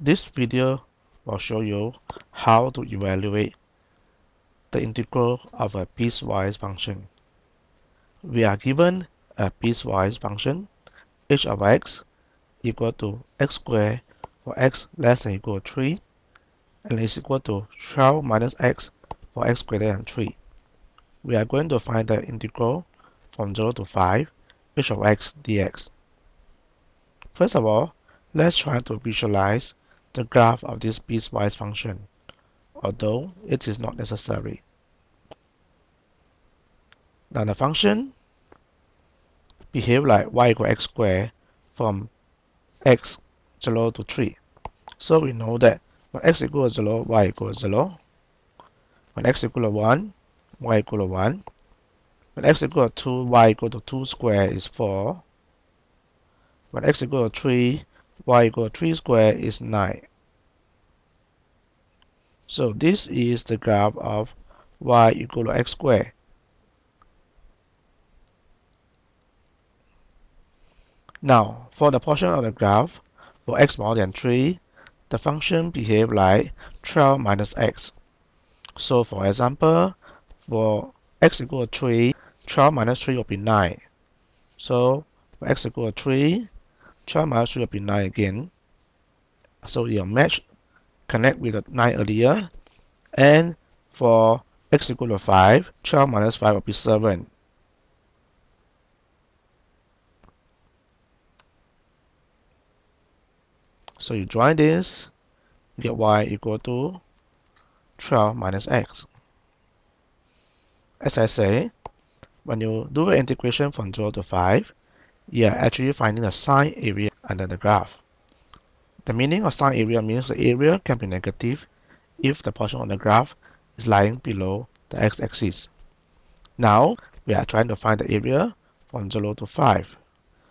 This video will show you how to evaluate the integral of a piecewise function. We are given a piecewise function h of x equal to x squared for x less than or equal to 3 and is equal to 12 minus x for x greater than 3. We are going to find the integral from 0 to 5 h of x dx. First of all, let's try to visualize the graph of this piecewise function, although it is not necessary. Now the function behave like y equal x squared from x 0 to 3. So we know that when x equals 0, y equals 0. When x equals 1, y equals 1. When x equals 2, y equals to 2 squared is 4. When x equals 3, y equals 3 squared is 9. So this is the graph of y equal to x squared. Now, for the portion of the graph, for x more than 3, the function behave like 12 minus x. So for example, for x equal to 3, 12 minus 3 will be 9. So for x equal to 3, 12 minus 3 will be 9 again. So your match connect with the 9 earlier. And for x equal to 5, 12 minus 5 will be 7. So you join this, you get y equal to 12 minus x. As I say, when you do the integration from 0 to 5, you are actually finding the signed area under the graph. The meaning of signed area means the area can be negative if the portion on the graph is lying below the x-axis. Now, we are trying to find the area from 0 to 5.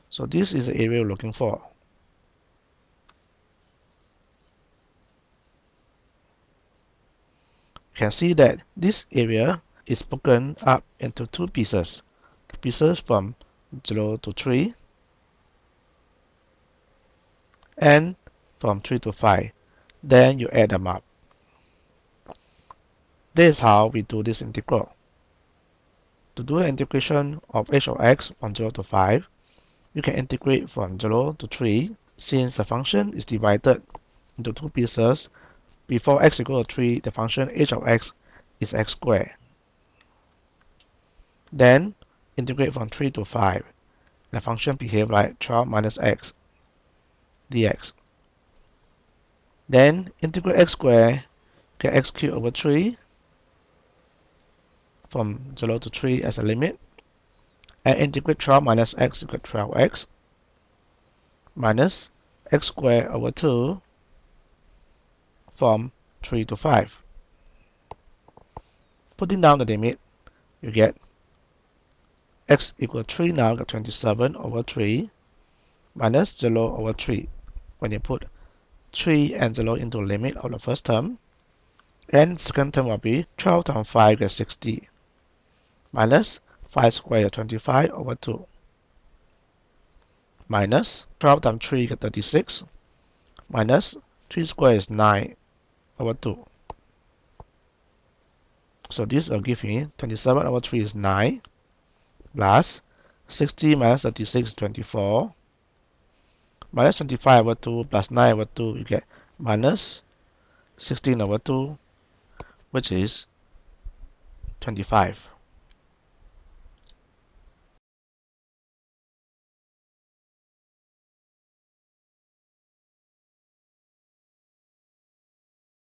So this is the area we're looking for. You can see that this area is broken up into two pieces. The pieces from 0 to 3 and from 3 to 5. Then you add them up. This is how we do this integral. To do the integration of h of x from 0 to 5, you can integrate from 0 to 3 since the function is divided into two pieces. Before x equal to 3, the function h of x is x squared. Then integrate from 3 to 5. The function behave like 12 minus x dx. Then integrate x squared, get x cubed over 3 from 0 to 3 as a limit. And integrate 12 minus x equal 12x minus x squared over 2 from 3 to 5. Putting down the limit, you get x equal 3 now, get 27 over 3 minus 0 over 3. When you put 3 and 0 into limit of the first term. And second term will be 12 times 5 is 60 minus 5 squared 25 over 2 minus 12 times 3 is 36 minus 3 squared is 9 over 2. So this will give me 27 over 3 is 9 plus 60 minus 36 is 24 minus 25 over 2 plus 9 over 2, you get minus 16 over 2, which is 25.